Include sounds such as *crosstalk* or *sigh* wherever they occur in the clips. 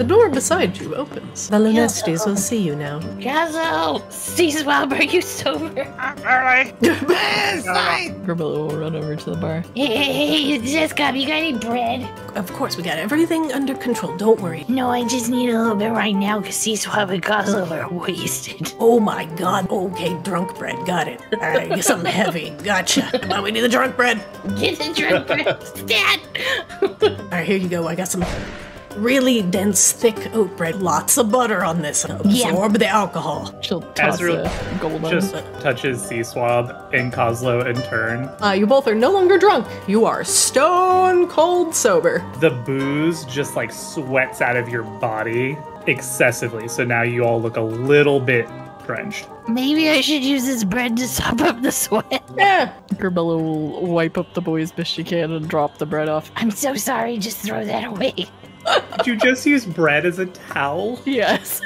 The door beside you opens. The Lunestis will see you now. Kozlo! Seaswab, are you sober? I'm early. Uh, Grimilla will run over to the bar. Hey, hey, hey, Jessica, you got any bread? Of course, we got everything under control. Don't worry. No, I just need a little bit right now because Sea Swab and Kozlo are wasted. Oh my god. Okay, drunk bread. Got it. All right, get something heavy. Gotcha. Come on, we need the drunk bread. Get the drunk bread, Stat! All right, here you go. I got some really dense, thick oat bread. Lots of butter on this. Absorb the alcohol. She'll toss Azrael a golden. just touches Sea Swab and Kozlo in turn. Uh, you both are no longer drunk. You are stone cold sober. The booze just like sweats out of your body excessively. So now you all look a little bit drenched. Maybe I should use this bread to sop up the sweat. Yeah. Grimilla will wipe up the boys as best she can and drop the bread off. I'm so sorry, just throw that away. Did you just use bread as a towel? Yes.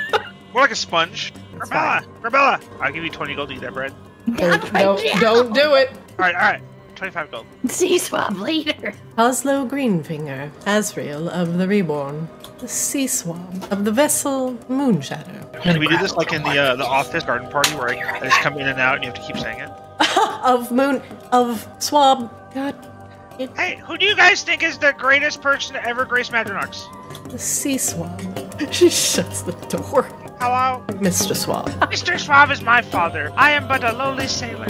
More like a sponge. Rebella, Rebella. I'll give you 20 gold to eat that bread. Not Don't, now. don't do it. All right, all right. 25 gold. Sea Swab later. Kozlo Greenfinger, Asriel of the Reborn, the Sea Swab of the vessel Moonshadow, Can we do this like in the uh, the office garden party where I, I just come in and out and you have to keep saying it? *laughs* of Moon, of Swab. God, Hey, who do you guys think is the greatest person to ever grace Madronox? the Sea Swab. *laughs* She shuts the door. Hello? Mr. Swab. Mr. Swab is my father. I am but a lowly sailor.